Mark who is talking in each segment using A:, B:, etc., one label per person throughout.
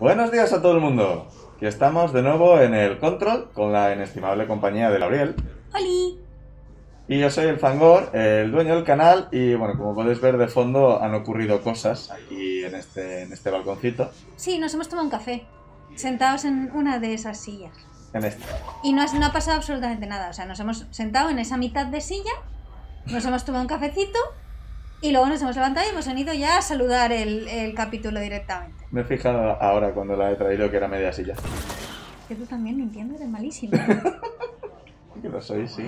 A: Buenos días a todo el mundo. Aquí estamos de nuevo en el Control con la inestimable compañía de Gabriel.
B: ¡Holi!
A: Y yo soy el Fangor, el dueño del canal. Y bueno, como podéis ver de fondo, han ocurrido cosas aquí en este, en este balconcito.
B: Sí, nos hemos tomado un café. Sentados en una de esas sillas.
A: En este.
B: Y no, ha- no ha pasado absolutamente nada. O sea, nos hemos sentado en esa mitad de silla, nos hemos tomado un cafecito y luego nos hemos levantado y hemos venido ya a saludar el, el capítulo directamente.
A: Me he fijado ahora cuando la he traído que era media silla.
B: Que tú también, Nintendo, eres malísimo.
A: Que lo soy, sí.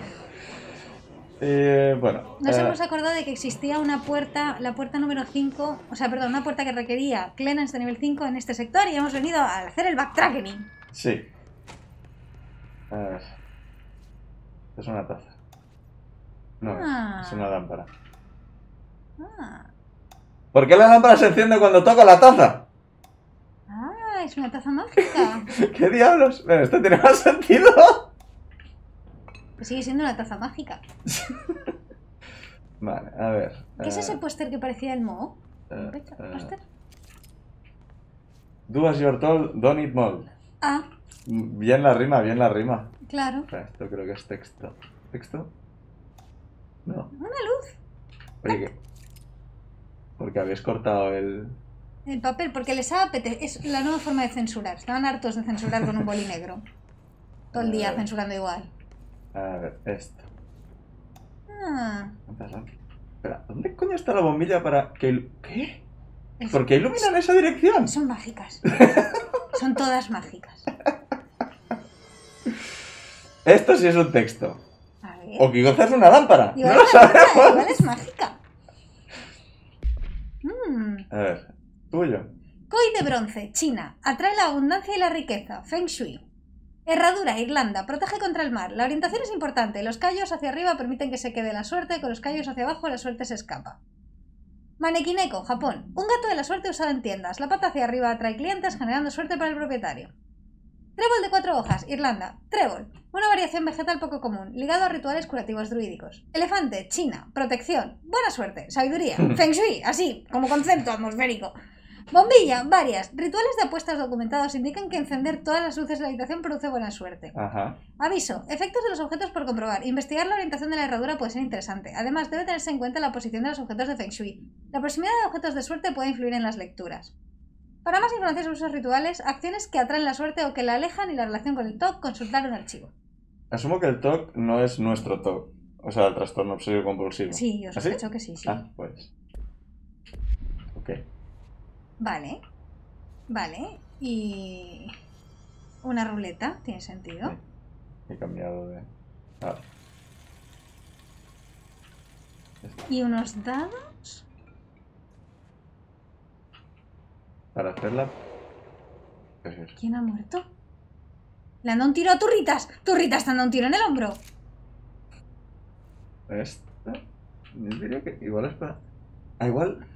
A: Eh, bueno.
B: Nos
A: eh,
B: hemos acordado de que existía una puerta, la puerta número 5, o sea, perdón, una puerta que requería clearance de nivel 5 en este sector y hemos venido a hacer el backtracking.
A: Sí. A ver. Es una taza. No,
B: Ah.
A: es una lámpara.
B: Ah,
A: ¿Por qué la lámpara se enciende cuando toca la taza?
B: ah es una taza mágica.
A: ¿Qué diablos? Bueno, esto tiene más sentido.
B: Pues sigue siendo una taza mágica.
A: Vale, a ver.
B: ¿Qué es
A: eh,
B: ese póster que parecía el Mo?
A: eh,
B: ¿Un
A: eh,
B: póster?
A: Do as you're told, don't eat mold.
B: Ah,
A: Bien la rima, bien la rima.
B: claro.
A: Esto creo que es texto. ¿Texto? No.
B: Una luz.
A: Oye, ¿qué? Porque habéis cortado el...
B: El papel, porque les ha apete- Es la nueva forma de censurar. Estaban hartos de censurar con un boli negro. Todo el día censurando igual.
A: A ver, esto.
B: Ah,
A: Espera, ¿dónde coño está la bombilla para que... il- ¿Qué?
B: es-
A: ¿Por qué ilumina en esa dirección?
B: Son mágicas. Son todas mágicas.
A: Esto sí es un texto.
B: A ver.
A: O quizás es una lámpara.
B: Igual,
A: no lo sabemos.
B: igual es mágica.
A: A ver, tuyo.
B: Koi de bronce, China. Atrae la abundancia y la riqueza. Feng Shui. Herradura, Irlanda. Protege contra el mar. La orientación es importante. Los callos hacia arriba permiten que se quede la suerte. Con los callos hacia abajo la suerte se escapa. Manekineko, Japón. Un gato de la suerte usado en tiendas. La pata hacia arriba atrae clientes generando suerte para el propietario. Trébol de cuatro hojas, Irlanda. Trébol. Una variación vegetal poco común, ligado a rituales curativos druídicos. Elefante, China. Protección. Buena suerte. Sabiduría. Feng Shui, así, como concepto atmosférico. Bombilla, varias. Rituales de apuestas documentados indican que encender todas las luces de la habitación produce buena suerte.
A: Ajá.
B: Aviso, efectos de los objetos por comprobar. Investigar la orientación de la herradura puede ser interesante. Además, debe tenerse en cuenta la posición de los objetos de Feng Shui. La proximidad de objetos de suerte puede influir en las lecturas. Para más información sobre usos rituales, acciones que atraen la suerte o que la alejan y la relación con el TOC, consultar un archivo.
A: Asumo que el TOC no es nuestro TOC. O sea, el trastorno obsesivo compulsivo.
B: Sí, yo
A: ¿Ah,
B: sospecho que sí, sí.
A: Ah, pues. Ok.
B: Vale. Vale. Y... Una ruleta, tiene sentido.
A: Sí. He cambiado de. Ah.
B: Y unos dados.
A: Para hacerla.
B: ¿Quién ha muerto? Le han dado un tiro a Turritas. Turritas te han dado un tiro en el hombro.
A: Esta. Yo diría que igual es para. Ah, igual.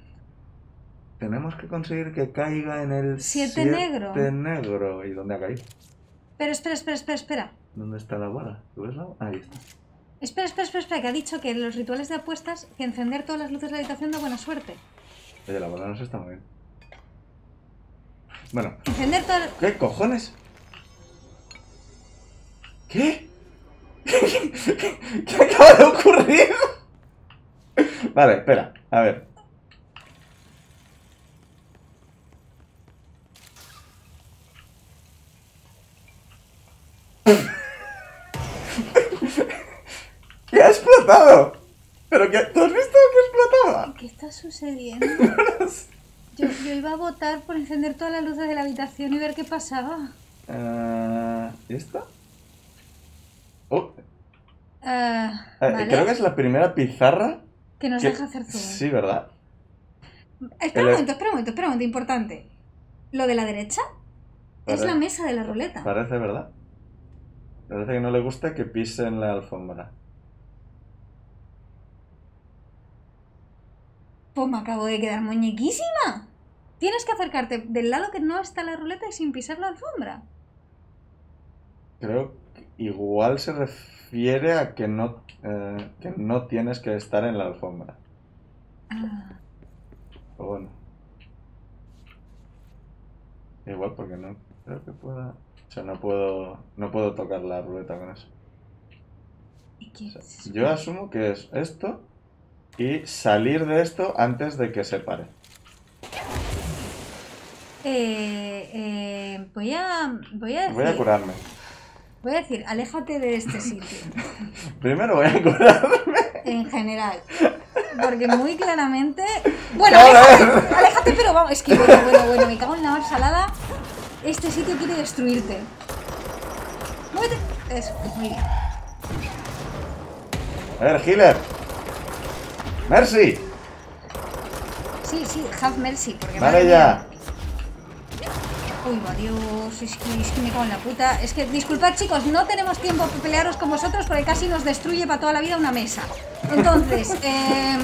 A: Tenemos que conseguir que caiga en el.
B: Siete negro.
A: siete negro. ¿Y dónde ha caído?
B: Pero espera, espera, espera, espera.
A: ¿Dónde está la bola? ¿Tú ves la bola? Ahí está.
B: Espera, espera, espera, espera, que ha dicho que en los rituales de apuestas que encender todas las luces de la habitación da buena suerte.
A: Oye, la bola no se está moviendo. Bueno,
B: Encender.
A: ¿qué cojones? ¿Qué? ¿Qué acaba de ocurrir? Vale, espera, a ver. ¿Qué ha explotado? ¿Pero qué? ¿Tú has visto que explotaba?
B: ¿Qué está sucediendo? Yo, yo iba a votar por encender todas las luces de la habitación y ver qué pasaba.
A: Ah, ¿Y esto? Oh,
B: Ah,
A: eh,
B: vale.
A: Creo que es la primera pizarra
B: Que nos
A: que-
B: deja hacer zoom.
A: Sí, ¿verdad?
B: Espera un momento, espera un momento, espera un momento, importante. Lo de la derecha es la mesa de la ruleta.
A: Parece verdad. Parece que no le gusta que pisen la alfombra.
B: Pues me acabo de quedar muñequísima. Tienes que acercarte del lado que no está la ruleta y sin pisar la alfombra.
A: Creo que igual se refiere a que no, eh, que no tienes que estar en la alfombra.
B: Ah,
A: Pero bueno. Igual porque no creo que pueda... O sea, no puedo, no puedo tocar la ruleta con eso. Yo asumo que es esto y salir de esto antes de que se pare.
B: Eh, eh, voy a. Voy a decir.
A: Voy a curarme.
B: voy a decir, aléjate de este sitio.
A: Primero voy a curarme.
B: En general. Porque muy claramente. Bueno, aléjate, aléjate, pero vamos. Es que bueno, bueno, bueno, me cago en la mar salada. Este sitio quiere destruirte. Muévete. Eso, muy bien.
A: A ver, healer. Mercy.
B: Sí, sí, have mercy. Porque
A: Vale ya.
B: mía. Uy, va Dios, es que, es que me cago en la puta. Es que, disculpad chicos, no tenemos tiempo para pelearos con vosotros porque casi nos destruye para toda la vida una mesa. Entonces, eh,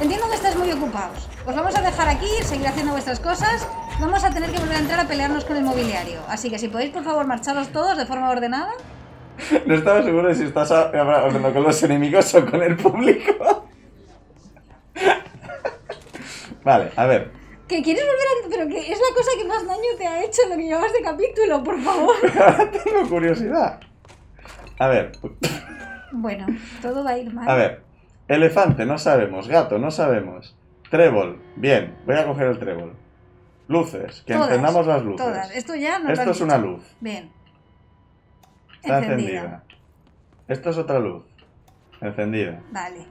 B: entiendo que estáis muy ocupados. Os vamos a dejar aquí, seguir haciendo vuestras cosas. Vamos a tener que volver a entrar a pelearnos con el mobiliario. Así que si podéis, por favor, marcharos todos de forma ordenada.
A: No estaba seguro de si estás hablando con los enemigos o con el público. Vale, a ver.
B: Que quieres volver a... Pero que es la cosa que más daño te ha hecho en lo que llevas de capítulo, por favor.
A: Tengo curiosidad. A ver,
B: Bueno, todo va a ir mal.
A: a ver. Elefante, no sabemos. Gato, no sabemos. Trébol, bien. Voy a coger el trébol. Luces, que
B: Todas,
A: encendamos las luces.
B: Todas. Esto ya no
A: Esto es una luz.
B: Bien.
A: Está
B: Encendida.
A: encendida. Esto es otra luz. Encendida.
B: Vale.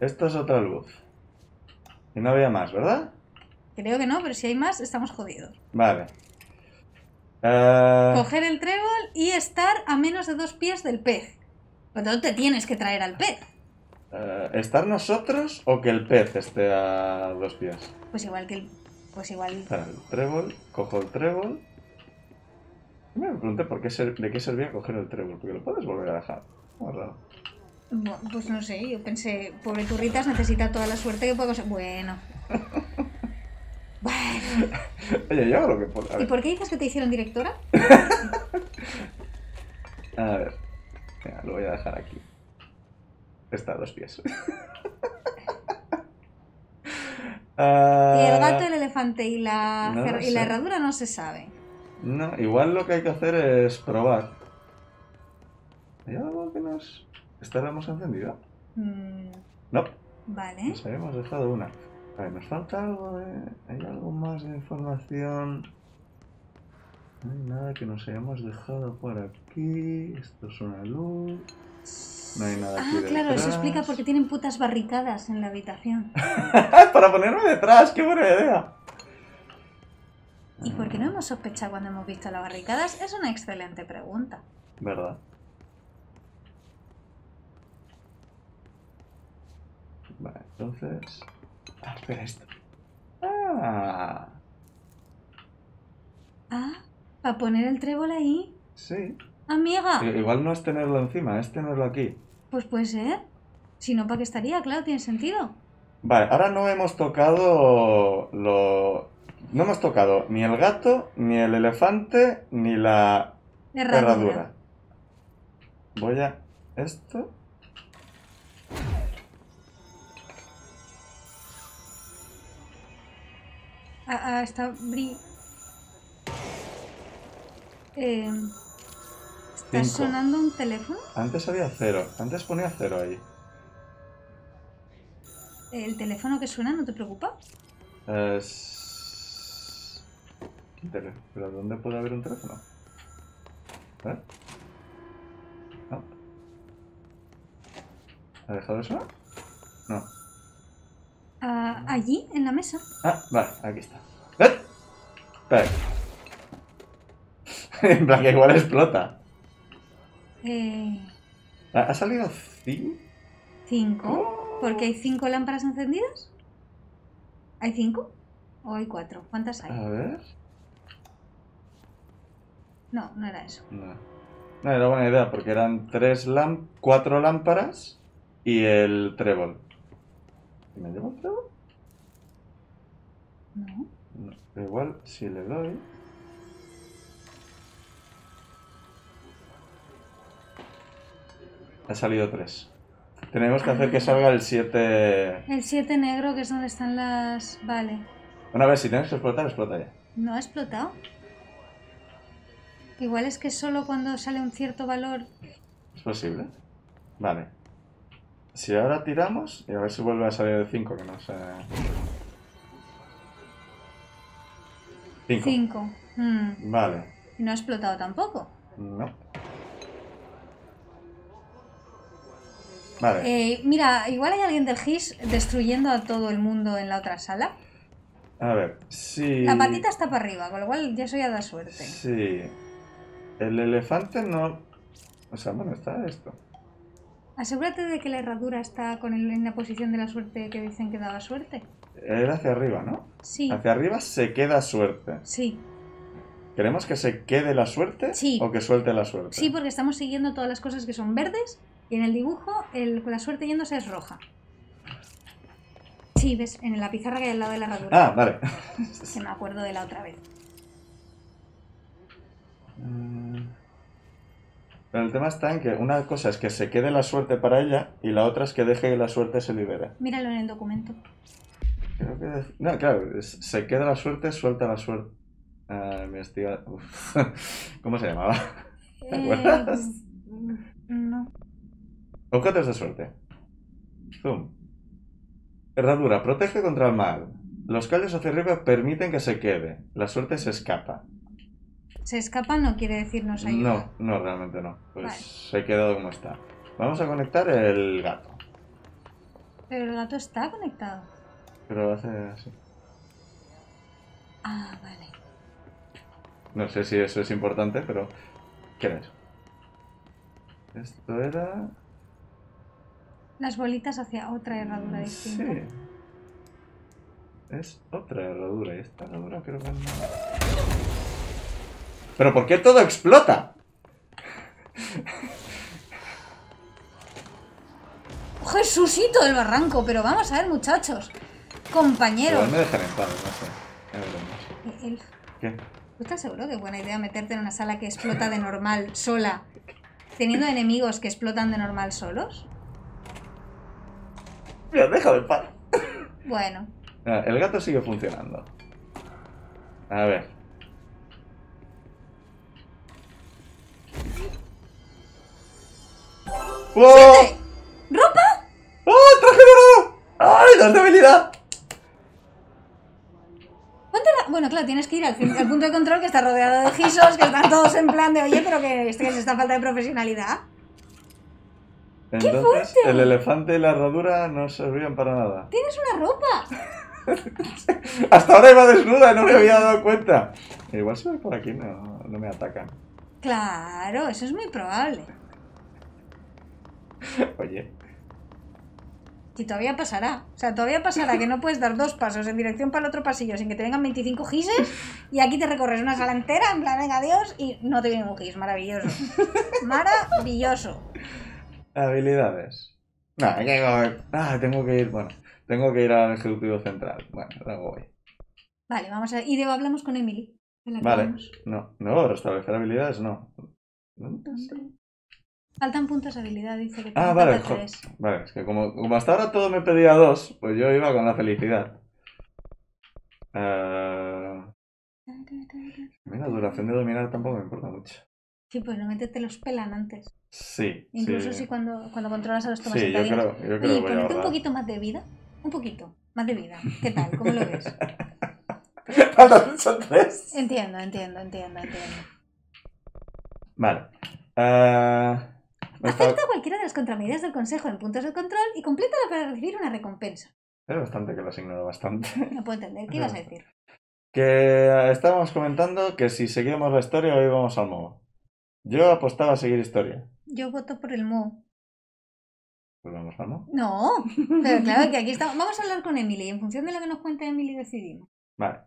A: Esto es otra luz. Y no había más, ¿verdad?
B: Creo que no, pero si hay más, estamos jodidos.
A: Vale. Eh,
B: Coger el trébol y estar a menos de dos pies del pez. Por tanto, te tienes que traer al pez.
A: eh, ¿Estar nosotros o que el pez esté a dos pies?
B: Pues igual que el. Pues igual.
A: El trébol, cojo el trébol. Me pregunté por qué ser- de qué servía coger el trébol, porque lo puedes volver a dejar. Muy raro.
B: Pues no sé, yo pensé, pobre turritas necesita toda la suerte que puede conseguir. Bueno.
A: Oye, yo lo que puedo.
B: ¿Y por qué dices que te hicieron directora?
A: a ver. Venga, lo voy a dejar aquí. Está a dos pies. Ah,
B: Y el gato, el elefante y la,
A: no
B: y herradura no se sabe.
A: No, igual lo que hay que hacer es probar. ¿Hay algo que nos... ¿Esta la hemos encendido?
B: Mm,
A: No,
B: vale.
A: nos habíamos dejado una. Ver, nos falta algo de... ¿Hay algo más de información? No hay nada que nos hayamos dejado por aquí. Esto es una luz. No hay nada aquí
B: Ah, claro, eso explica por qué tienen putas barricadas en la habitación.
A: Para ponerme detrás, qué buena idea.
B: ¿Y por qué no hemos sospechado cuando hemos visto las barricadas? Es una excelente pregunta.
A: ¿Verdad? Vale, entonces... Ah, espera esto. Ah,
B: Ah, para poner el trébol ahí.
A: sí.
B: Amiga,
A: Igual no es tenerlo encima, es tenerlo aquí.
B: pues puede ser. Si no, ¿para qué estaría? Claro, tiene sentido.
A: Vale, ahora no hemos tocado lo... No hemos tocado ni el gato, ni el elefante, ni la
B: Herradura.
A: herradura. Voy a... Esto...
B: Ah, ah, está bri... Eh, ¿Está
A: Cinco.
B: sonando un teléfono?
A: Antes había cero. Antes ponía cero ahí.
B: ¿El teléfono que suena no te preocupa?
A: Es... ¿Qué tele- ¿Pero dónde puede haber un teléfono? ¿Eh? No. ¿Ha dejado de sonar? No.
B: Ah, allí, en la mesa.
A: Ah, vale, aquí está. ¡Eh! Espera. en plan que igual explota.
B: Eh,
A: ¿Ha salido cinco?
B: ¿Cinco? ¿Porque hay cinco lámparas encendidas? ¿Hay cinco? ¿O hay cuatro? ¿Cuántas hay?
A: A ver...
B: No, no era eso.
A: No. No, era buena idea porque eran tres lam cuatro lámparas y el trébol. ¿Y ¿Me trébol?
B: No.
A: No, pero igual si le doy. Ha salido tres. Tenemos que hacer que salga el 7.
B: El 7 negro, que es donde están las... Vale.
A: Una vez, si tienes que explotar, explota ya.
B: ¿No ha explotado? Igual es que solo cuando sale un cierto valor.
A: ¿Es posible? Vale. Si ahora tiramos, y a ver si vuelve a salir el 5, que no sé. 5.
B: 5.
A: Vale.
B: No ha explotado tampoco.
A: No. Vale.
B: Eh, mira, igual hay alguien del GIS destruyendo a todo el mundo en la otra sala.
A: A ver, si...
B: La patita está para arriba, con lo cual ya eso ya da suerte.
A: Sí. El elefante no... O sea, bueno, está esto.
B: Asegúrate de que la herradura está con el- en la posición de la suerte que dicen que daba suerte.
A: Era hacia arriba, ¿no?
B: Sí,
A: Hacia arriba se queda suerte.
B: sí.
A: ¿Queremos que se quede la suerte
B: Sí.
A: o que suelte la suerte?
B: Sí, porque estamos siguiendo todas las cosas que son verdes y en el dibujo el, la suerte yéndose es roja. Sí, ves, en la pizarra que hay al lado de la herradura.
A: Ah, vale.
B: Que me acuerdo de la otra vez.
A: Mm. Pero el tema está en que una cosa es que se quede la suerte para ella y la otra es que deje que la suerte se libere.
B: Míralo en el documento.
A: Creo que... No, claro, es- se queda la suerte, suelta la suerte. Ah, investiga... Uf. ¿Cómo se llamaba? ¿Te acuerdas?
B: Eh, no.
A: Objetos de suerte. Zoom. Herradura. Protege contra el mal. Los callos hacia arriba permiten que se quede. La suerte se escapa.
B: Se escapa no quiere decir nos ayuda.
A: No, no, realmente no. Pues
B: Vale.
A: se ha quedado como está. Vamos a conectar el gato.
B: Pero el gato está conectado.
A: Pero hace así.
B: Ah, vale.
A: No sé si eso es importante, pero... ¿Qué eso? Esto era...
B: Las bolitas hacia otra herradura distinta.
A: Sí. Es otra herradura. Y esta herradura creo que no... ¿Pero por qué todo explota?
B: Jesucito del barranco, pero vamos a ver, muchachos. Compañeros.
A: Igual me dejan en paz, no sé. Veremos.
B: Eh,
A: ¿Qué?
B: ¿Tú estás seguro que es buena idea meterte en una sala que explota de normal sola, teniendo enemigos que explotan de normal solos?
A: Mira, déjame en paz.
B: Bueno,
A: el gato sigue funcionando. A ver. ¡Oh!
B: ¿ropa?
A: ¡Oh, traje dorado! ¡Ay, de habilidad!
B: La- Bueno, claro, tienes que ir al, punto de control que está rodeado de gisos, que están todos en plan de, oye, pero que, que es esta falta de profesionalidad.
A: Entonces,
B: fuerte!
A: el elefante y la herradura no servían para nada.
B: Tienes una ropa.
A: Hasta ahora iba desnuda y no me había dado cuenta. Igual si voy por aquí no, no me atacan.
B: Claro, eso es muy probable.
A: Oye,
B: Y todavía pasará. O sea, todavía pasará que no puedes dar dos pasos en dirección para el otro pasillo sin que te vengan 25 gises y aquí te recorres una sala entera en plan, venga, adiós, y no te viene un gis. Maravilloso. Maravilloso.
A: habilidades. No, ah, tengo que ir, bueno, tengo que ir al ejecutivo central. Bueno, luego voy.
B: Vale, vamos a... Y luego hablamos con Emily.
A: Vale, no, no, restablecer habilidades no.
B: Faltan puntos de habilidad, dice que
A: Ah, vale, jo-
B: tres.
A: vale, es que como, como hasta ahora todo me pedía dos, pues yo iba con la felicidad. Eh, mira, duración de dominar tampoco me importa mucho.
B: Sí, pues normalmente te los pelan antes.
A: Sí,
B: Incluso
A: sí.
B: si cuando, cuando controlas a los tomas
A: Sí, yo creo, yo creo que voy a
B: ponerte un
A: ahorrar.
B: poquito más de vida. Un poquito más de vida. ¿Qué tal? ¿Cómo lo ves?
A: ¿Cuántos son tres?
B: Entiendo, entiendo, entiendo, entiendo.
A: Vale. Está-
B: Acepta cualquiera de las contramedidas del Consejo en puntos de control y complétala para recibir una recompensa.
A: Es bastante que las ignoro bastante.
B: No puedo entender. ¿Qué ibas a decir?
A: Que estábamos comentando que si seguíamos la historia hoy vamos al modo. Yo apostaba a seguir historia.
B: Yo voto por el Mo.
A: Pues vamos al modo.
B: No, pero claro que aquí estamos. Vamos a hablar con Emily. y En función de lo que nos cuente Emily decidimos.
A: Vale.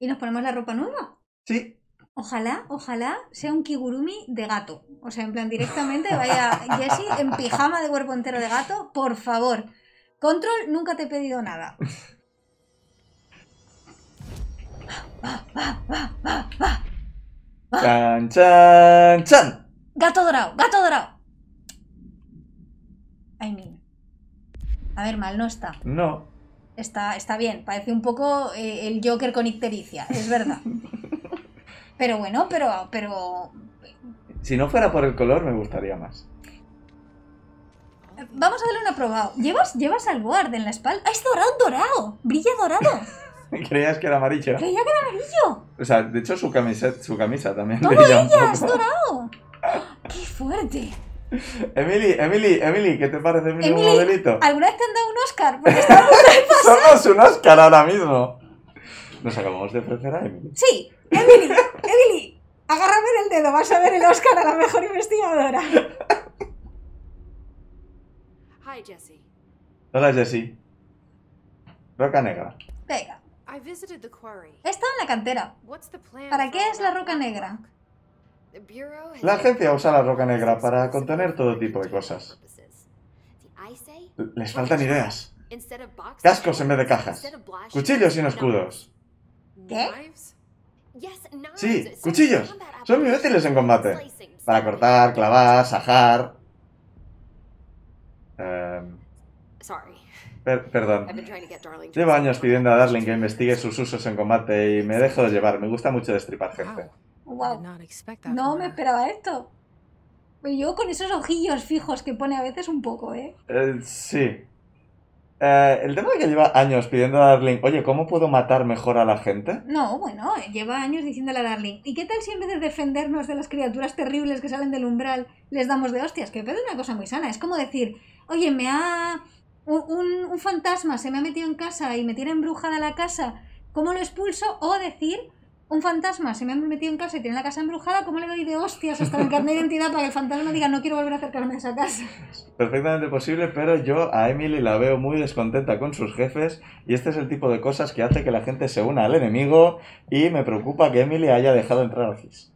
B: Y nos ponemos la ropa nueva.
A: Sí.
B: Ojalá, ojalá sea un kigurumi de gato. O sea, en plan directamente vaya Jessie en pijama de cuerpo entero de gato. Por favor. Control, nunca te he pedido nada.
A: Chan, chan, chan.
B: Gato dorado, gato dorado. Ay, mira. A ver, mal no está.
A: No.
B: Está, está bien. Parece un poco eh, el Joker con ictericia. Es verdad. Pero bueno, pero, pero...
A: Si no fuera por el color, me gustaría más.
B: Vamos a darle un aprobado. ¿Llevas, llevas al board en la espalda? ¡Ah, es dorado, dorado! ¡Brilla dorado!
A: Creías que era amarillo.
B: Creía que era amarillo.
A: O sea, de hecho su camisa, su camisa también
B: ¡Todo ella es dorado! ¡Qué fuerte!
A: Emily, Emily, Emily, ¿qué te parece mi nuevo
B: Emily,
A: modelito?
B: ¿alguna vez te han dado un Oscar? Porque estamos...
A: Somos un Oscar ahora mismo. Nos acabamos de ofrecer a Emily.
B: Sí, Emily, Emily, agárrame del dedo, vas a ver el Oscar a la mejor investigadora.
C: Hi, Jesse.
A: Hola, Jessie. Roca negra.
B: Venga, he estado en la cantera. ¿Para qué es la roca negra?
A: La agencia usa la roca negra para contener todo tipo de cosas. Les faltan ideas. Cascos en vez de cajas. Cuchillos sin escudos.
B: ¿Qué?
A: Sí, cuchillos. Son muy útiles en combate. Para cortar, clavar, sajar. Em, per- perdón. Llevo años pidiendo a Darling que investigue sus usos en combate y me dejo de llevar. Me gusta mucho destripar gente.
B: Wow, no me esperaba esto. Yo con esos ojillos fijos que pone a veces un poco, ¿eh?
A: Eh, sí. Eh, el tema de que lleva años pidiendo a Darling, oye, ¿cómo puedo matar mejor a la gente?
B: No, bueno, lleva años diciéndole a Darling. ¿Y qué tal si en vez de defendernos de las criaturas terribles que salen del umbral, les damos de hostias? Que me una cosa muy sana. Es como decir, oye, me ha. Un, un- un fantasma se me ha metido en casa y me tiene embrujada la casa, ¿cómo lo expulso? O decir, un fantasma se me ha metido en casa y tiene la casa embrujada, ¿cómo le doy de hostias hasta mi carnet de identidad para que el fantasma diga, no quiero volver a acercarme a esa casa?
A: Perfectamente posible, pero yo a Emily la veo muy descontenta con sus jefes y este es el tipo de cosas que hace que la gente se una al enemigo y me preocupa que Emily haya dejado entrar al GIS.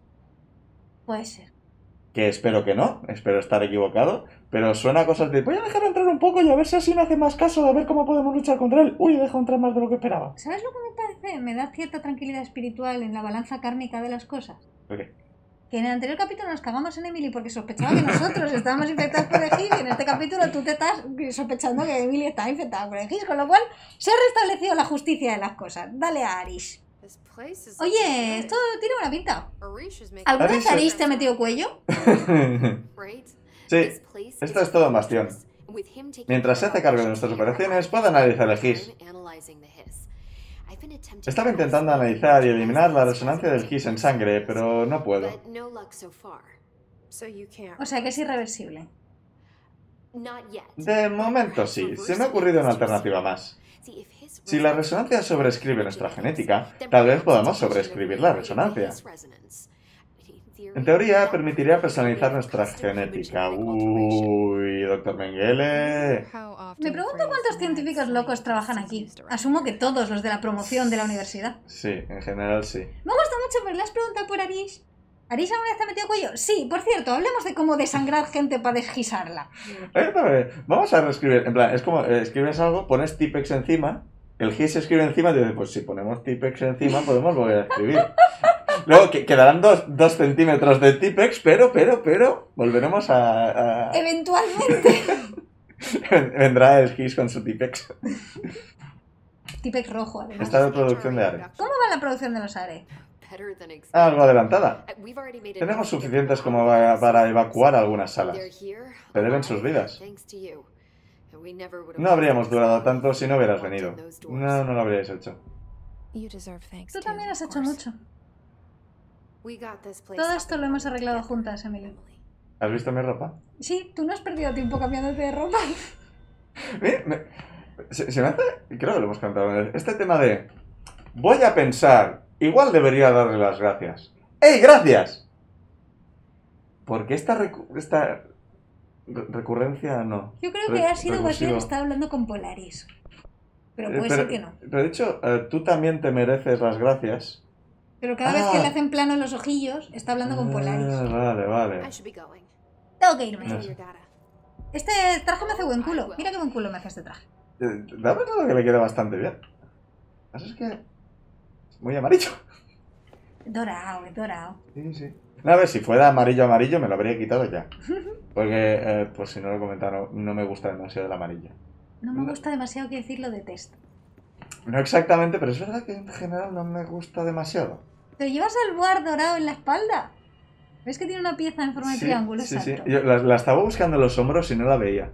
B: Puede ser.
A: Que espero que no, espero estar equivocado, pero suena a cosas de voy a dejarlo entrar un poco y a ver si así me hace más caso, a ver cómo podemos luchar contra él. Uy, dejo entrar más de lo que esperaba.
B: ¿Sabes lo que me parece? Me da cierta tranquilidad espiritual en la balanza kármica de las cosas.
A: Ok.
B: Que en el anterior capítulo nos cagamos en Emily porque sospechaba que nosotros estábamos infectados por el GIS y en este capítulo tú te estás sospechando que Emily está infectada por el GIS, con lo cual se ha restablecido la justicia de las cosas. Dale a Arish. Oye, esto tiene buena pinta. ¿Alguna vez
A: Arish-
B: Arish te ha metido cuello?
A: Sí, esto es todo un bastión. Mientras se hace cargo de nuestras operaciones, puede analizar el GIS. Estaba intentando analizar y eliminar la resonancia del GIS en sangre, pero no puedo.
B: O sea que es irreversible.
A: De momento sí, se me ha ocurrido una alternativa más. Si la resonancia sobreescribe nuestra genética, tal vez podamos sobreescribir la resonancia. En teoría, permitiría personalizar nuestra genética. Uy, doctor Mengele.
B: Me pregunto cuántos científicos locos trabajan aquí. Asumo que todos los de la promoción de la universidad.
A: Sí, en general sí.
B: Me gusta mucho, pero le has preguntado por Arish. ¿Arish alguna vez te ha metido cuello? Sí, por cierto, hablemos de cómo desangrar gente para desgisarla.
A: Eh, dame, Vamos a reescribir. En plan, es como eh, escribes algo, pones Tipex encima, el GIS se escribe encima y dices, pues si ponemos Tipex encima podemos volver a escribir. Luego que, quedarán dos, dos centímetros de Tipex, pero, pero, pero, volveremos a... a-
B: Eventualmente.
A: Vendrá el GIS con su Tipex.
B: Tipex rojo, además.
A: Está de producción de Are.
B: ¿Cómo va la producción de los ARE?
A: Algo adelantada. Tenemos suficientes como para evacuar algunas salas. Deben sus vidas. No habríamos durado tanto si no hubieras venido. No, no lo habríais hecho.
B: Tú también has hecho mucho. Todo esto lo hemos arreglado juntas, Emily.
A: ¿Has visto mi ropa?
B: Sí, tú no has perdido tiempo cambiándote de ropa.
A: Me- se, se me hace, creo que lo hemos contado, este tema de voy a pensar, igual debería darle las gracias. ¡Ey, gracias! Porque esta, recu- esta re- recurrencia no.
B: Yo creo
A: Re-
B: que ha sido bien
A: recursivo.
B: estar hablando con Polaris. Pero
A: Eh,
B: puede ser que no.
A: Pero de hecho, eh, tú también te mereces las gracias.
B: Pero cada vez que
A: Ah.
B: le hacen plano en los ojillos, está hablando con Polaris.
A: Ah, vale, vale.
B: Tengo que irme. Este traje me hace buen culo. Mira qué buen culo me hace este traje.
A: Eh, Da pensado que le queda bastante bien. Eso es que... es muy amarillo.
B: Dorado, es dorado.
A: Sí, sí. No, a ver, si fuera amarillo amarillo me lo habría quitado ya. Porque, eh, por si no lo he comentado, no, me gusta demasiado el amarillo.
B: No me gusta demasiado que decir lo detesto.
A: No exactamente, pero es verdad que en general no me gusta demasiado.
B: Te llevas al boar dorado en la espalda. ¿Ves que tiene una pieza en forma de
A: Sí,
B: triángulo?
A: sí, sí. Yo la, la estaba buscando en los hombros y no la veía.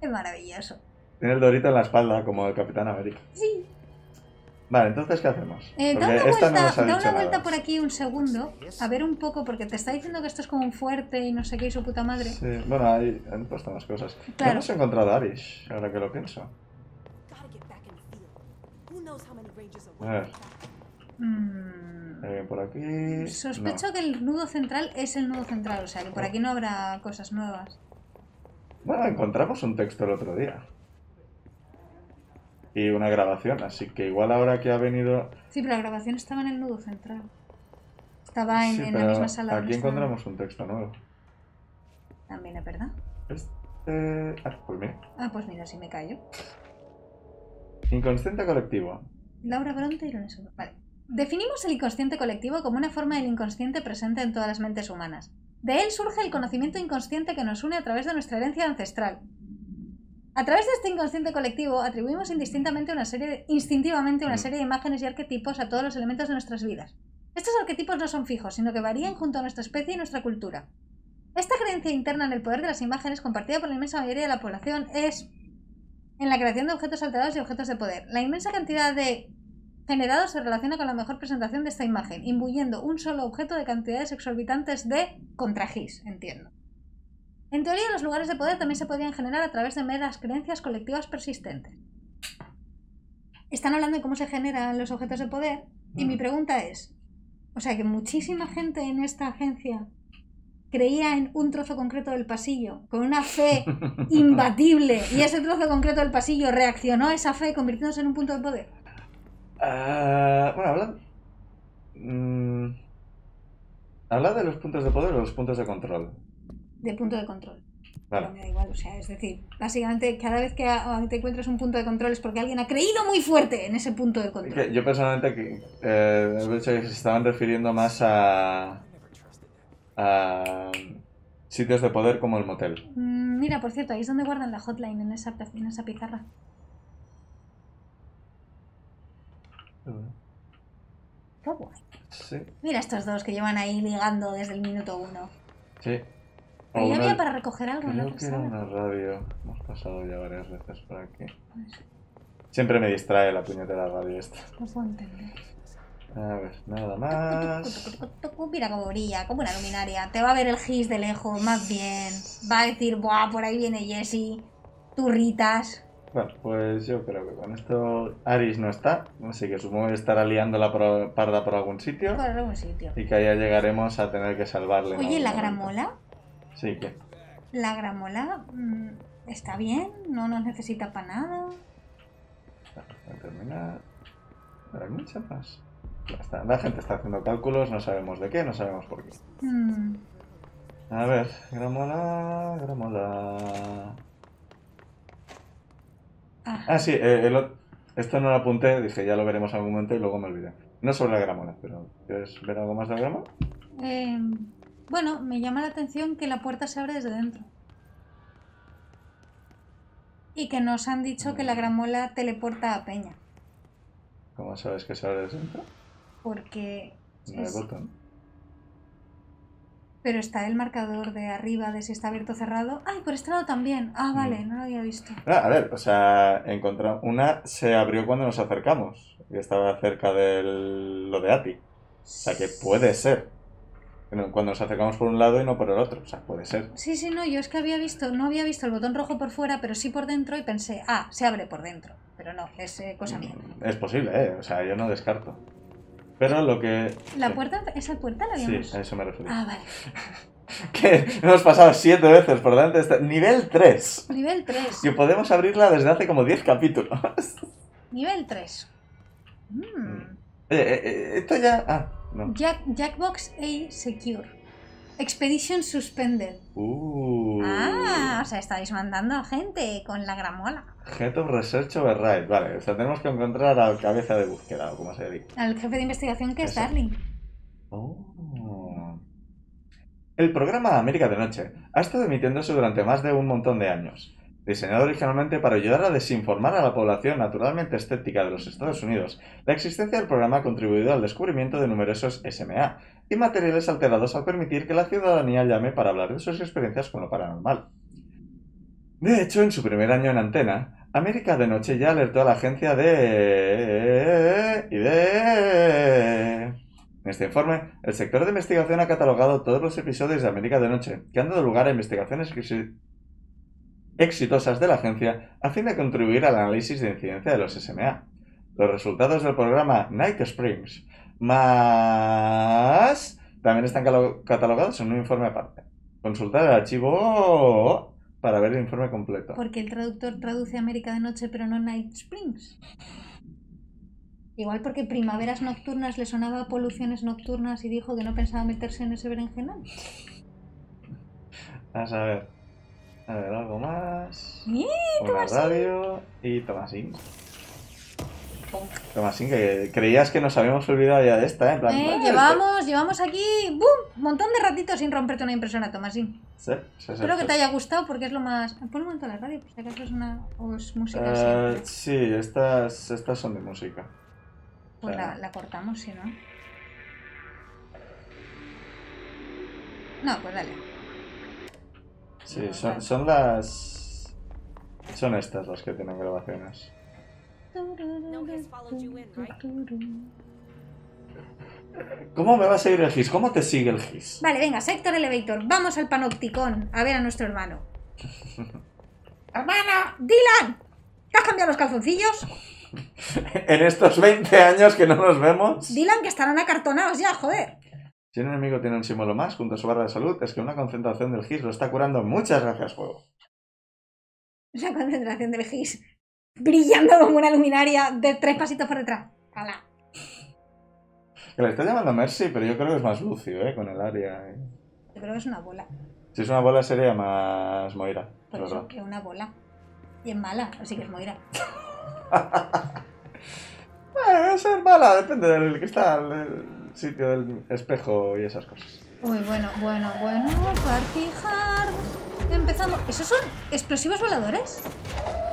B: Es maravilloso.
A: Tiene el dorito en la espalda, como el Capitán América.
B: Sí.
A: Vale, entonces, ¿qué hacemos?
B: Eh, da una
A: esta
B: vuelta,
A: no
B: da una vuelta por aquí un segundo, a ver un poco, porque te está diciendo que esto es como un fuerte y no sé qué y su puta madre.
A: Sí, bueno, ahí han puesto más cosas.
B: Claro.
A: No hemos encontrado a Arish, ahora que lo pienso. A ver,
B: Mm,
A: alguien por aquí.
B: Sospecho que el nudo central es el nudo central, o sea que por aquí no habrá cosas nuevas.
A: No. Bueno, encontramos un texto el otro día. Y una grabación, así que igual ahora que ha venido.
B: Sí, pero la grabación estaba en el nudo central. Estaba en,
A: Sí,
B: en la misma sala.
A: Aquí
B: estaba.
A: encontramos un texto nuevo.
B: También es verdad.
A: Este. Ah, pues mira.
B: Ah, pues mira, si me callo.
A: Inconsciente colectivo.
B: Laura Bronte y Lorenzo. Vale. Definimos el inconsciente colectivo como una forma del inconsciente presente en todas las mentes humanas. De él surge el conocimiento inconsciente que nos une a través de nuestra herencia ancestral. A través de este inconsciente colectivo atribuimos indistintamente una serie de- instintivamente una
A: Mm.
B: serie de imágenes y arquetipos a todos los elementos de nuestras vidas. Estos arquetipos no son fijos, sino que varían junto a nuestra especie y nuestra cultura. Esta creencia interna en el poder de las imágenes, compartida por la inmensa mayoría de la población, es en la creación de objetos alterados y objetos de poder. La inmensa cantidad de generados se relaciona con la mejor presentación de esta imagen, imbuyendo un solo objeto de cantidades exorbitantes de contragis, entiendo. En teoría, los lugares de poder también se podrían generar a través de meras creencias colectivas persistentes. Están hablando de cómo se generan los objetos de poder y mi
A: Mm.
B: pregunta es, o sea que muchísima gente en esta agencia creía en un trozo concreto del pasillo con una fe imbatible y ese trozo concreto del pasillo reaccionó a esa fe convirtiéndose en un punto de poder.
A: Ah, bueno, habla. Mm, habla de los puntos de poder o los puntos de control.
B: De punto de control.
A: Vale.
B: Me da igual, o sea, es decir, básicamente cada vez que te encuentras un punto de control es porque alguien ha creído muy fuerte en ese punto de control.
A: que yo personalmente que, eh, he dicho que se estaban refiriendo más a, a sitios de poder como el motel.
B: Mm, Mira, por cierto, ahí es donde guardan la hotline en esa, en esa pizarra. Qué guay.
A: Sí,
B: Mira estos dos que llevan ahí ligando desde el minuto uno.
A: sí.
B: Pero ya
A: una-
B: había para recoger algo
A: Creo que era
B: sala.
A: una radio. Hemos pasado ya varias veces por aquí. Siempre me distrae la puñetera radio esta.
B: No puedo entender.
A: A ver, nada más.
B: Mira cómo brilla, como una luminaria. Te va a ver el gis de lejos, más bien. Va a decir, buah, por ahí viene Jessie. Turritas.
A: Bueno, pues yo creo que con esto Aris no está, así que supongo que estará liando la pro- parda por algún sitio
B: Por algún sitio.
A: y que allá llegaremos a tener que salvarle.
B: Oye, la gramola.
A: Sí, que.
B: La gramola mm, está bien, no nos necesita para nada.
A: Terminar. Hay muchas más. La gente está haciendo cálculos, no sabemos de qué, no sabemos por qué.
B: Mm,
A: A ver, gramola, gramola.
B: Ah,
A: Ah, sí, eh, el esto no lo apunté, dije ya lo veremos en algún momento y luego me olvidé. No sobre la gramola, pero ¿quieres ver algo más de la gramola?
B: eh, bueno, me llama la atención que la puerta se abre desde dentro. Y que nos han dicho que la gramola teleporta a Peña.
A: ¿Cómo sabes que se abre desde dentro?
B: Porque. Es-
A: botón.
B: Pero está el marcador de arriba de si está abierto o cerrado. ¡Ay, por este lado también! Ah, vale,
A: Mm.
B: no lo había visto.
A: Ah, a ver, o sea, encontramos. Una se abrió cuando nos acercamos, que estaba cerca de lo de Ati. O sea, que puede ser. Cuando nos acercamos por un lado y no por el otro. O sea, puede ser.
B: Sí, sí, no, yo es que había visto, no había visto el botón rojo por fuera, pero sí por dentro y pensé, ah, se abre por dentro. Pero no, es eh, cosa mía.
A: Es posible, ¿eh? O sea, yo no descarto. Pero lo que.
B: ¿La
A: sí.
B: puerta, esa puerta la
A: Sí,
B: habíamos...?
A: a eso me refería.
B: Ah, vale.
A: Que hemos pasado siete veces por delante de esta... Nivel 3.
B: Nivel 3.
A: Y podemos abrirla desde hace como 10 capítulos.
B: Nivel 3. Mm.
A: Oye, eh, eh, esto ya... Ah, no.
B: Jack, Jackbox A Secure. Expedition Suspended.
A: Uh.
B: Ah, o sea, estáis mandando a gente con la gramola.
A: Head of Research Override. Vale, o sea, tenemos que encontrar al cabeza de búsqueda, o como se dice.
B: Al jefe de investigación que es
A: Eso.
B: Darling.
A: Oh. El programa América de Noche ha estado emitiéndose durante más de un montón de años. Diseñado originalmente para ayudar a desinformar a la población naturalmente escéptica de los Estados Unidos, la existencia del programa ha contribuido al descubrimiento de numerosos SMA y materiales alterados al permitir que la ciudadanía llame para hablar de sus experiencias con lo paranormal. De hecho, en su primer año en antena, América de Noche ya alertó a la agencia de... y de... En este informe, el sector de investigación ha catalogado todos los episodios de América de Noche que han dado lugar a investigaciones exi- exitosas de la agencia a fin de contribuir al análisis de incidencia de los SMA. Los resultados del programa Night Springs más también están catalogados en un informe aparte. Consultar el archivo para ver el informe completo.
B: Porque el traductor traduce América de noche pero no Night Springs. Igual porque primaveras nocturnas le sonaba a poluciones nocturnas y dijo que no pensaba meterse en ese berenjenal.
A: A ver. A ver, algo más.
B: ¡Eh,
A: Una radio y Tomasín. Tomasín, que creías que nos habíamos olvidado ya de esta, ¿eh? En plan,
B: Eh,
A: "Ah,
B: llevamos, llevamos aquí ¡bum! un montón de ratitos sin romperte una impresora, Tomasín.
A: Sí, sí, sí,
B: Espero que te haya gustado porque es lo más... Pon un momento la radio, por si acaso es una... o es música
A: Eh,
B: así.
A: sí, estas, estas son de música.
B: Pues la, la cortamos, si no. No, pues dale.
A: Sí, son, son las... Son estas las que tienen grabaciones. ¿Cómo me va a seguir el GIS? ¿Cómo te sigue el GIS?
B: Vale, venga, Sector Elevator, vamos al panopticón a ver a nuestro hermano. ¡Hermana! ¡Dylan! ¿Te has cambiado los calzoncillos?
A: en estos 20 años que no nos vemos.
B: Dylan, que estarán acartonados ya, joder.
A: Si un enemigo tiene un símbolo más junto a su barra de salud, es que una concentración del GIS lo está curando. Muchas gracias, juego.
B: La concentración del GIS brillando como una luminaria de tres pasitos por detrás. ¡Hala!
A: Que le está llamando Mercy, pero yo creo que es más Lucio, ¿eh? Con el área.
B: Yo creo que es una bola.
A: Si es una bola sería más Moira,
B: Por
A: es
B: eso, que una bola. Y es mala, así que es Moira.
A: Bueno, Eh, ser mala, depende del el sitio del espejo y esas cosas.
B: Uy, bueno, bueno, bueno. Party hard. Empezamos. ¿Esos son explosivos voladores?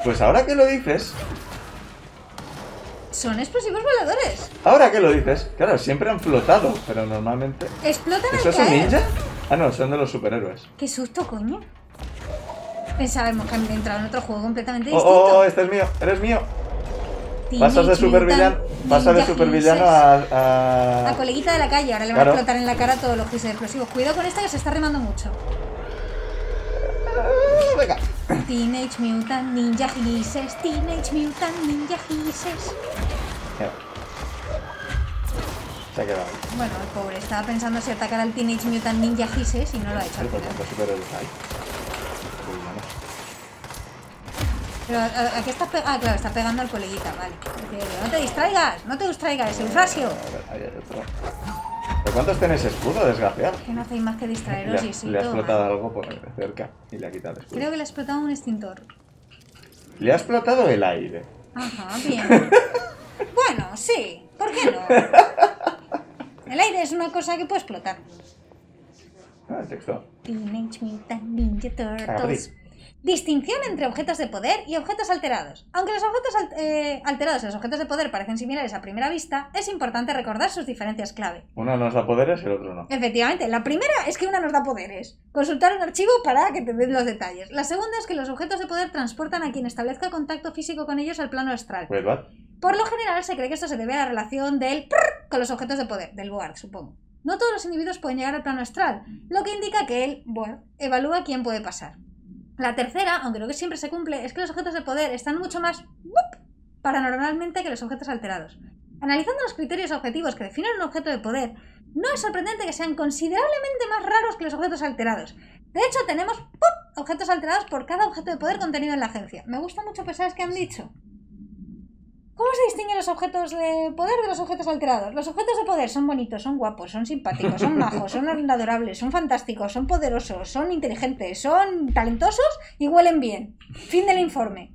A: Pues ahora que lo dices,
B: Son explosivos voladores.
A: ahora que lo dices, claro, siempre han flotado, pero normalmente.
B: Explotan
A: ¿Eso
B: al
A: es un ninja? Ah, no, son de los superhéroes.
B: Qué susto, coño. Pensábamos que han entrado en otro juego completamente
A: Oh,
B: distinto.
A: oh, oh, este es mío, eres mío. Pasas de supervillano, pasas de supervillano a,
B: A
A: a...
B: coleguita de la calle, ahora le van
A: Claro.
B: a explotar en la cara todos los gises explosivos. Cuidado con esta que se está remando mucho.
A: Ah, Venga.
B: Teenage Mutant Ninja Gises, Teenage Mutant Ninja Gises.
A: Se ha quedado.
B: Bueno, el pobre estaba pensando si atacar al Teenage Mutant Ninja Gises y no lo ha hecho al
A: Pero
B: ¿a, a- a qué estás pegando? Ah, claro, está pegando al coleguita, vale. Porque, No te distraigas, no te distraigas, Eufrasio.
A: A ver, ahí hay otro. ¿Pero cuántos tenéis escudo, desgraciado?
B: Que no hacéis más que distraeros y sí,
A: le ha explotado
B: mal.
A: algo por cerca y le ha quitado el escudo.
B: Creo que le ha explotado un extintor.
A: Le ha explotado el aire.
B: Ajá, bien. bueno, sí, ¿por qué no? El aire es una cosa que puede explotar.
A: Ah, el texto.
B: Teenage Mutant Ninja Turtles. Distinción entre objetos de poder y objetos alterados. Aunque los objetos al- eh, alterados y los objetos de poder parecen similares a primera vista, es importante recordar sus diferencias clave.
A: Uno nos da poderes y el otro no.
B: Efectivamente, la primera es que una nos da poderes. Consultar un archivo para que te den los detalles. La segunda es que los objetos de poder transportan a quien establezca contacto físico con ellos al plano astral.
A: Wait, what?
B: Por lo general se cree que esto se debe a la relación del prr con los objetos de poder, del Board, supongo. No todos los individuos pueden llegar al plano astral, lo que indica que el Board evalúa quién puede pasar. La tercera, aunque creo que siempre se cumple, es que los objetos de poder están mucho más paranormalmente que los objetos alterados. Analizando los criterios objetivos que definen un objeto de poder, no es sorprendente que sean considerablemente más raros que los objetos alterados. De hecho, tenemos objetos alterados por cada objeto de poder contenido en la agencia. Me gusta mucho, ¿sabes qué han dicho? ¿Cómo se distinguen los objetos de poder de los objetos alterados? Los objetos de poder son bonitos, son guapos, son simpáticos, son majos, son adorables, son fantásticos, son poderosos, son inteligentes, son talentosos y huelen bien. Fin del informe.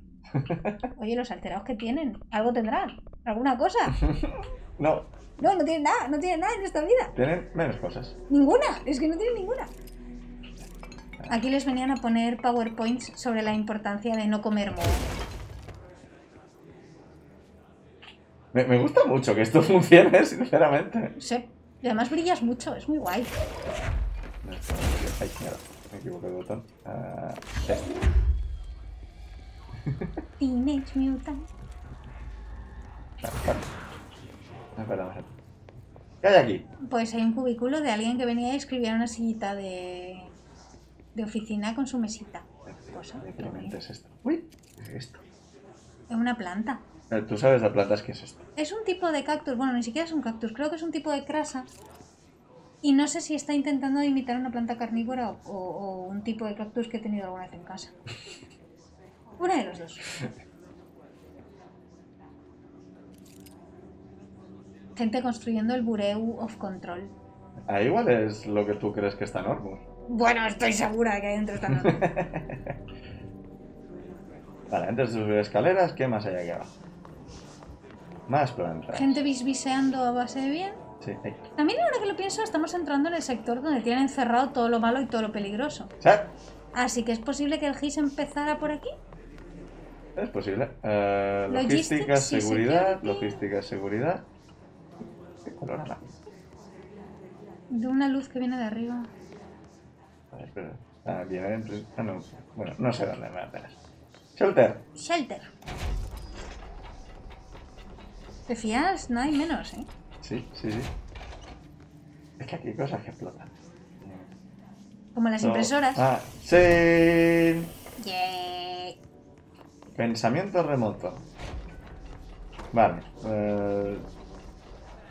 B: Oye, los alterados que tienen, algo tendrán, alguna cosa.
A: No,
B: No, no tienen nada, no tienen nada en esta vida.
A: tienen menos cosas.
B: Ninguna, es que no tienen ninguna. Aquí les venían a poner PowerPoints sobre la importancia de no comer moho.
A: Me, me gusta mucho que esto funcione, sinceramente.
B: Sí. Y además brillas mucho, es muy guay.
A: No, no Ay, mierda, me equivoqué de botón. Ah, este.
B: Teenage Mutant.
A: No, espera, espera. ¿Qué hay aquí?
B: Pues hay un cubículo de alguien que venía y escribía una sillita de, de oficina con su mesita. Cosa,
A: ¿Qué
B: pero
A: deprimente
B: bien.
A: es esto? Uy, ¿qué es esto?
B: Es una planta.
A: Eh, Tú sabes de plantas qué es esto.
B: Es un tipo de cactus, bueno, ni siquiera es un cactus, creo que es un tipo de crasa. Y no sé si está intentando imitar una planta carnívora o, o un tipo de cactus que he tenido alguna vez en casa. Una de los dos. Gente construyendo el Bureu of Control.
A: Ah, igual es lo que tú crees que está Normus.
B: Bueno, estoy segura de que hay dentro esta norma.
A: Vale, antes de subir escaleras, ¿qué más hay aquí abajo? Más plantas.
B: Gente bisbiseando a base de bien.
A: Sí, ahí.
B: También ahora que lo pienso, estamos entrando en el sector donde tienen encerrado todo lo malo y todo lo peligroso.
A: ¿Sabes?
B: Así que es posible que el GIS empezara por aquí.
A: Es posible. Eh, logística, seguridad. Logística, seguridad. ¿Qué color era?
B: De una luz que viene de arriba.
A: A ver, espera. Ah, viene Ah, no. Bueno, no sé dónde me apenas. Shelter.
B: Shelter. ¿Te fías? No hay menos, ¿eh?
A: Sí, sí, sí. Es que aquí hay cosas que explotan.
B: Como las
A: No.
B: impresoras.
A: Ah, sí. Pensamiento remoto. Vale. eh,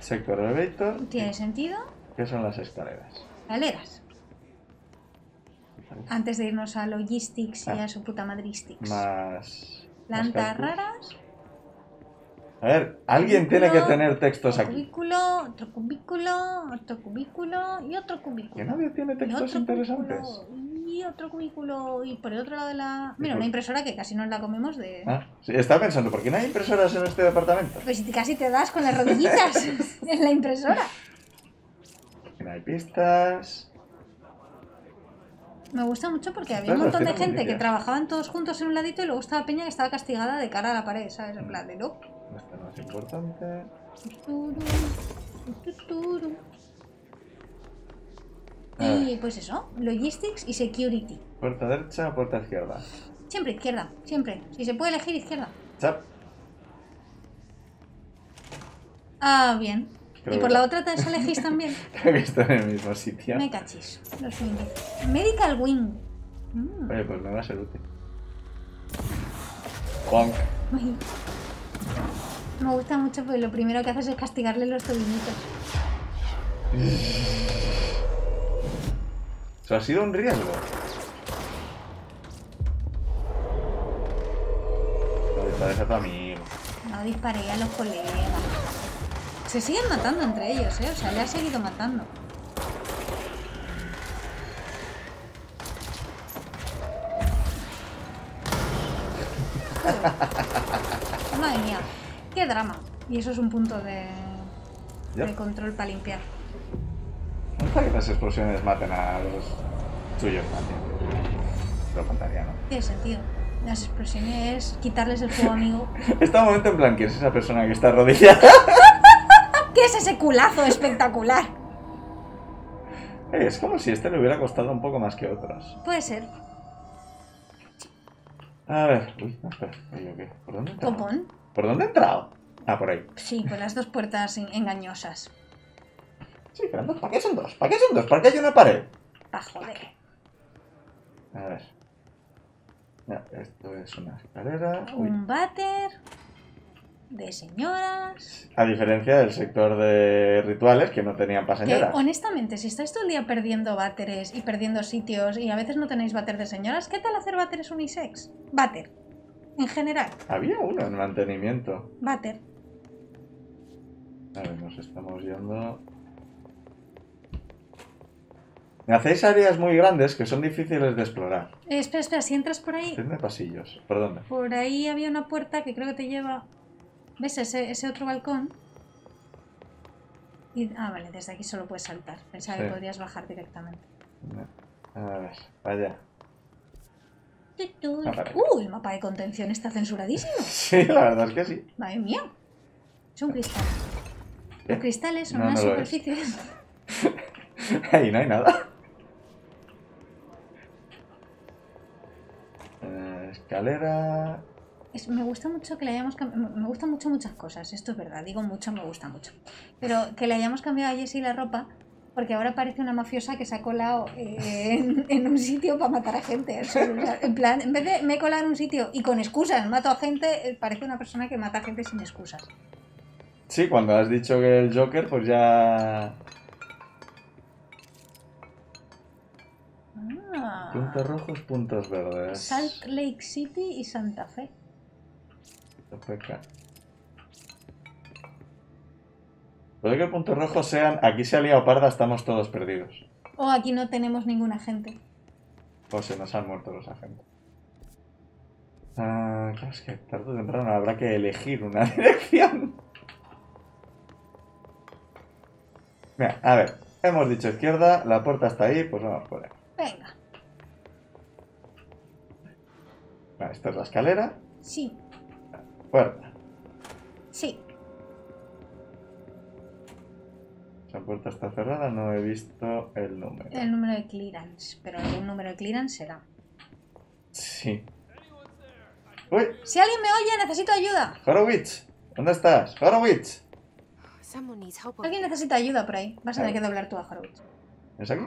A: sector elevator.
B: ¿Tiene sentido?
A: ¿Qué son las escaleras?
B: Galeras. Antes de irnos a Logistics y
A: Ah.
B: a su puta madristics.
A: Más.
B: Plantas raras.
A: A ver, alguien tiene que tener textos aquí.
B: Cubículo, otro cubículo, otro cubículo y otro cubículo.
A: Que nadie tiene textos interesantes.
B: y otro cubículo y por el otro lado de la... Mira, una impresora que casi nos la comemos de...
A: Ah, sí, estaba pensando, ¿por qué no hay impresoras en este departamento?
B: Pues casi te das con las rodillitas en la impresora.
A: Aquí no hay pistas.
B: Me gusta mucho porque había un montón de gente que trabajaban todos juntos en un ladito y luego estaba Peña que estaba castigada de cara a la pared, ¿sabes? En plan de no.
A: Es importante.
B: Y pues eso, logistics y security.
A: puerta derecha o puerta izquierda.
B: Siempre izquierda, siempre. Si se puede elegir izquierda.
A: Chap.
B: Ah, bien.
A: Creo
B: y por la otra te elegís también.
A: Creo que está en el mismo sitio.
B: Me cachis. Los. Medical wing. Mm.
A: Oye, pues me va a ser útil. Bonk.
B: Me gusta mucho porque lo primero que haces es castigarle los tobillitos.
A: Eso ha sido un riesgo. No dispares a tu amigo.
B: No disparé a los colegas. Se siguen matando entre ellos, ¿eh? O sea, le ha seguido matando. Drama. Y eso es un punto de,
A: Ya.
B: de control para limpiar.
A: No está que las explosiones maten a los tuyos también. Lo contaría, ¿no?
B: Tiene sentido. Las explosiones, quitarles el fuego amigo.
A: Está un momento en plan, ¿quién es esa persona que está arrodillada?
B: ¿Qué es ese culazo espectacular?
A: Es como si este le hubiera costado un poco más que otros.
B: Puede ser.
A: A ver, uy, no, espera. ¿Por dónde he entrado?
B: Copón.
A: ¿Por dónde he entrado? Ah, por ahí.
B: Sí, por las dos puertas en- engañosas.
A: Sí, pero no, ¿para qué son dos? ¿Para qué son dos? ¿Para qué hay una pared?
B: Pa' joder.
A: A ver. Esto es una escalera. Uy.
B: Un váter de señoras.
A: A diferencia del sector de rituales, que no tenían
B: Que honestamente, si estáis todo el día perdiendo váteres y perdiendo sitios y a veces no tenéis váter de señoras, ¿qué tal hacer váteres unisex? Váter. En general,
A: Había uno en mantenimiento.
B: váter.
A: A ver, nos estamos yendo. Me hacéis áreas muy grandes que son difíciles de explorar.
B: Eh, espera, espera, si entras por ahí,
A: Tiene pasillos. ¿Por dónde?
B: por ahí había una puerta que creo que te lleva. ¿Ves ese, ese otro balcón? Y- ah, vale, desde aquí solo puedes saltar. Pensaba
A: Sí.
B: que podrías bajar directamente.
A: A ver, vaya. Ah.
B: Uh, el mapa de contención está censuradísimo.
A: Sí, la verdad es que sí.
B: Madre mía. Es un cristal. Los cristales son
A: No,
B: unas
A: no
B: superficies.
A: Ahí no hay nada. Eh, escalera.
B: Es- me gusta mucho que le hayamos cambiado. Me gustan mucho muchas cosas, esto es verdad. Digo mucho, me gusta mucho. Pero que le hayamos cambiado a Jessie la ropa, porque ahora parece una mafiosa que se ha colado eh, en, en un sitio para matar a gente. En plan, en vez de me he colado en un sitio y con excusas mato a gente, eh, parece una persona que mata a gente sin excusas.
A: Sí, cuando has dicho que el Joker, pues ya.
B: Ah.
A: Puntos rojos, puntos verdes.
B: Salt Lake City y Santa Fe.
A: Puede que puntos rojos sean aquí se ha liado parda, estamos todos perdidos.
B: O aquí no tenemos ningún agente.
A: O se nos han muerto los agentes. Ah, claro, es que tarde o temprano habrá que elegir una dirección. Mira, a ver, hemos dicho izquierda, la puerta está ahí, pues vamos por ahí.
B: Venga,
A: Vale, esta es la escalera,
B: sí,
A: puerta.
B: sí.
A: Esa puerta está cerrada, no he visto el número.
B: El número de clearance, pero algún número de clearance será.
A: Sí. Uy,
B: Si alguien me oye, necesito ayuda.
A: Horowitz, ¿dónde estás? Horowitz.
B: Alguien necesita ayuda por ahí. Vas a tener que doblar tú a Horowitz.
A: ¿es aquí?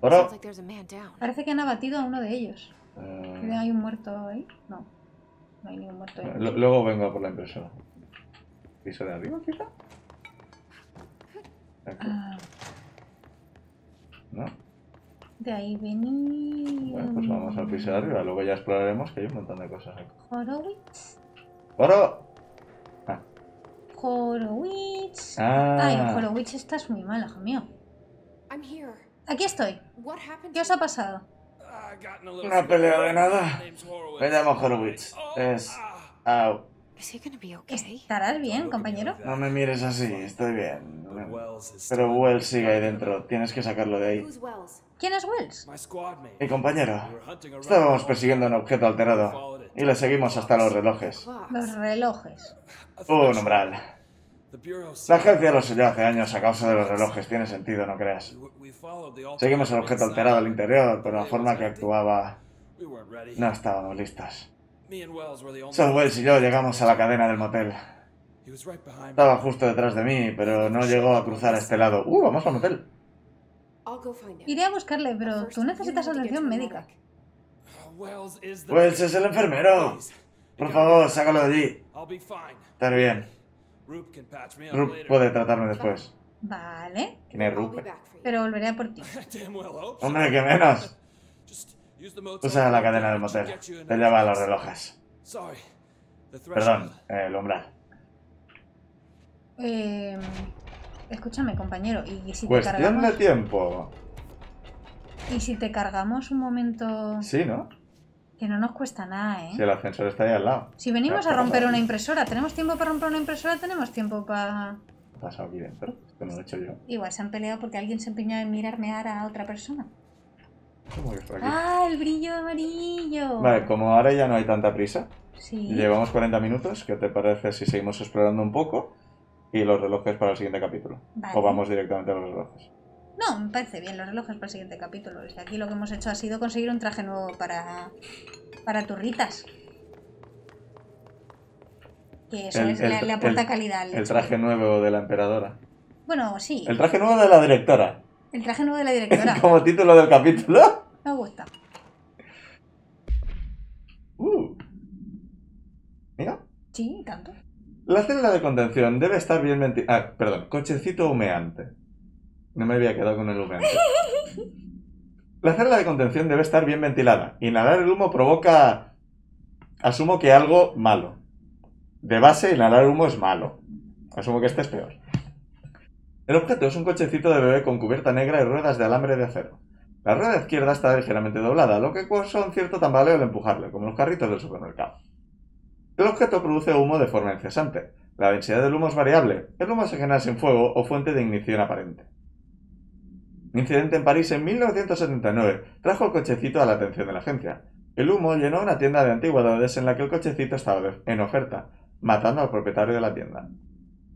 C: Down.
B: Parece que han abatido a uno de ellos.
A: Eh,
B: ¿Hay un muerto ahí? No. No hay ningún muerto ahí.
A: Luego vengo a por la impresora. ¿Piso de arriba, quizá? Aquí,
B: Ah,
A: ¿No?
B: de ahí venía.
A: Bueno, pues vamos al piso de arriba. Luego ya exploraremos que hay un montón de cosas aquí.
B: Horowitz.
A: ¡Oro!
B: Horowitz.
A: Ah.
B: Ay, Horowitz estás muy mal, hijo mío.
C: I'm here.
B: Aquí estoy. ¿Qué os ha pasado?
A: Una pelea de nada. Me llamo Horowitz. Es... Au.
B: ¿Estarás bien, compañero?
A: No me mires así, estoy bien. Pero Wells sigue ahí dentro. Tienes que sacarlo de ahí.
B: ¿Quién es Wells?
A: Mi compañero. Estábamos persiguiendo un objeto alterado. Y le seguimos hasta los relojes.
B: Los relojes.
A: Un umbral. La agencia lo selló hace años a causa de los relojes. Tiene sentido, no creas. Seguimos el objeto alterado al interior, pero la forma que actuaba... No estábamos listos. Solo Wells y yo llegamos a la cadena del motel. Estaba justo detrás de mí, pero no llegó a cruzar a este lado. ¡Uh, vamos al motel!
B: Iré a buscarle, pero tú necesitas atención médica.
A: Wells es el enfermero. Por favor, sácalo de allí. Estaré bien. Rup puede tratarme después.
B: Vale,
A: ¿Quién es
C: you.
B: pero volveré a por ti.
A: Hombre, que menos. Usa la cadena del motel. Te lleva a los relojes. Perdón, eh, el umbral.
B: Eh, escúchame, compañero, ¿y si, te
A: Cuestión de
B: cargamos,
A: tiempo.
B: ¿y si te cargamos un momento
A: Sí, ¿no?
B: Que no nos cuesta nada,
A: Si
B: eh?
A: el ascensor está ahí al lado.
B: Si venimos a romper una impresora, ¿tenemos tiempo para romper una impresora? ¿Tenemos tiempo para...?
A: ¿Qué ha pasado aquí dentro? Esto no lo he hecho yo.
B: Igual se han peleado porque alguien se empeñó en mirar mear a otra persona.
A: ¿Cómo que aquí?
B: ¡Ah, el brillo amarillo!
A: Vale, como ahora ya no hay tanta prisa,
B: Sí.
A: llevamos 40 minutos, ¿qué te parece si seguimos explorando un poco? Y los relojes para el siguiente capítulo.
B: Vale.
A: O vamos directamente a los relojes.
B: No, me parece bien, los relojes para el siguiente capítulo. Es que aquí lo que hemos hecho ha sido conseguir un traje nuevo para, para turritas. Que eso
A: El-
B: es-
A: el-
B: aporta
A: el-
B: calidad al
A: El traje nuevo de la emperadora.
B: Bueno, sí,
A: El traje nuevo de la directora.
B: el traje nuevo de la directora.
A: Como título del capítulo.
B: Me gusta.
A: Uh. Mira.
B: Sí, tanto.
A: La célula de contención debe estar bien ventilada. Ah, perdón, cochecito humeante. No me había quedado con el humeante. La célula de contención debe estar bien ventilada. Inhalar el humo provoca... Asumo que algo malo. De base, inhalar humo es malo. Asumo que este es peor. El objeto es un cochecito de bebé con cubierta negra y ruedas de alambre de acero. La rueda izquierda está ligeramente doblada, lo que causa un cierto tambaleo al empujarle, como los carritos del supermercado. El objeto produce humo de forma incesante. La densidad del humo es variable. El humo se genera sin fuego o fuente de ignición aparente. Un incidente en París en 1979 trajo el cochecito a la atención de la agencia. El humo llenó una tienda de antigüedades en la que el cochecito estaba en oferta, matando al propietario de la tienda.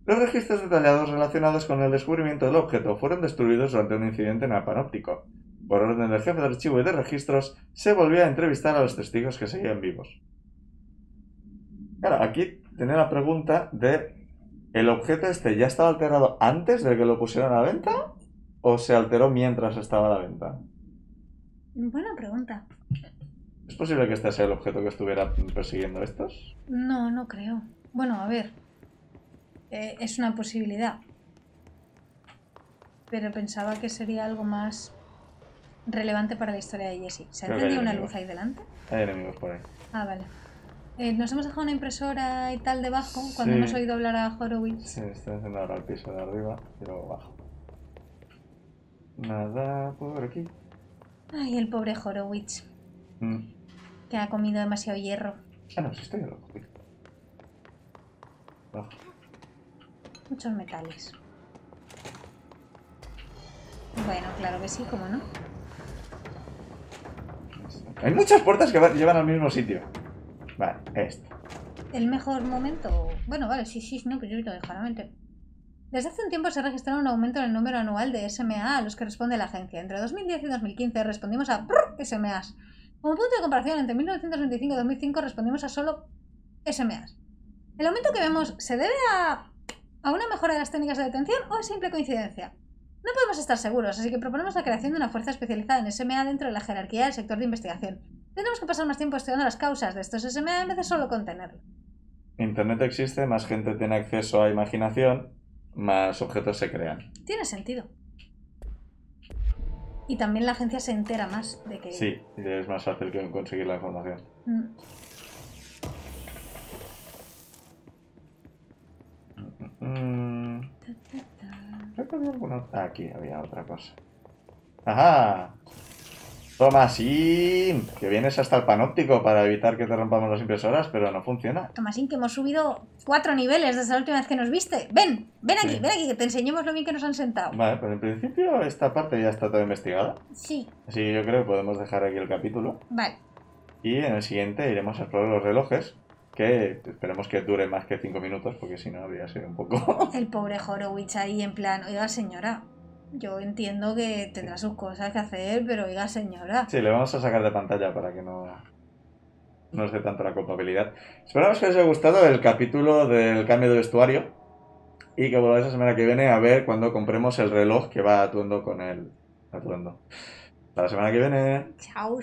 A: Los registros detallados relacionados con el descubrimiento del objeto fueron destruidos durante un incidente en el panóptico. Por orden del jefe de archivo y de registros, se volvió a entrevistar a los testigos que seguían vivos. Claro, aquí tenía la pregunta de ¿el objeto este ya estaba alterado antes de que lo pusieran a la venta? ¿O se alteró mientras estaba a la venta?
B: Buena pregunta.
A: ¿Es posible que este sea el objeto que estuviera persiguiendo estos?
B: No, no creo. Bueno, a ver. Eh, es una posibilidad. Pero pensaba que sería algo más relevante para la historia de Jessie. ¿Se ha encendido una
A: enemigos.
B: luz ahí delante?
A: Hay enemigos por ahí.
B: Ah, vale. Eh, nos hemos dejado una impresora y tal debajo cuando
A: Sí.
B: hemos oído hablar a Horowitz.
A: Sí, estoy haciendo ahora el piso de arriba y luego bajo. Nada por aquí.
B: Ay, el pobre Horowitz,
A: Mm.
B: que ha comido demasiado hierro.
A: Ah, no, sí estoy en lo cogí. Bajo.
B: Muchos metales. Bueno, claro que sí, cómo no.
A: Hay muchas puertas que va- llevan al mismo sitio. Vale, esto.
B: El mejor momento. Bueno, vale, sí, sí, no, que yo lo claramente. Desde hace un tiempo se ha registrado un aumento en el número anual de SMA a los que responde la agencia. Entre 2010 y 2015 respondimos a SMAs. Como punto de comparación, entre 1995 y 2005 respondimos a solo SMAs. ¿El aumento que vemos se debe a, a una mejora de las técnicas de detención o es simple coincidencia? No podemos estar seguros, así que proponemos la creación de una fuerza especializada en SMA dentro de la jerarquía del sector de investigación. Tenemos que pasar más tiempo estudiando las causas de estos SMA en vez de solo contenerlos.
A: Internet existe, más gente tiene acceso a imaginación, más objetos se crean.
B: Tiene sentido. Y también la agencia se entera más de que...
A: Sí, y es más fácil que conseguir la información.
B: Mm,
A: Mm, creo que había alguna... ah, aquí había otra cosa. ¡Ajá! Tomasín, que vienes hasta el panóptico para evitar que te rompamos las impresoras, pero no funciona.
B: Tomasín, que hemos subido cuatro niveles desde la última vez que nos viste. Ven, ven aquí,
A: Sí.
B: ven aquí, que te enseñemos lo bien que nos han sentado.
A: Vale, pues en principio esta parte ya está toda investigada.
B: Sí,
A: Así que yo creo que podemos dejar aquí el capítulo.
B: vale.
A: Y en el siguiente iremos a explorar los relojes, que esperemos que dure más que 5 minutos, porque si no habría sido un poco...
B: El pobre Horowitz ahí en plan, oiga señora, yo entiendo que tendrá sus cosas que hacer, pero oiga señora.
A: Sí, le vamos a sacar de pantalla para que no nos dé tanto la culpabilidad. Esperamos que os haya gustado el capítulo del cambio de vestuario y que volváis la semana que viene a ver cuando compremos el reloj que va atuendo con el atuendo. Hasta la semana que viene.
B: Chao.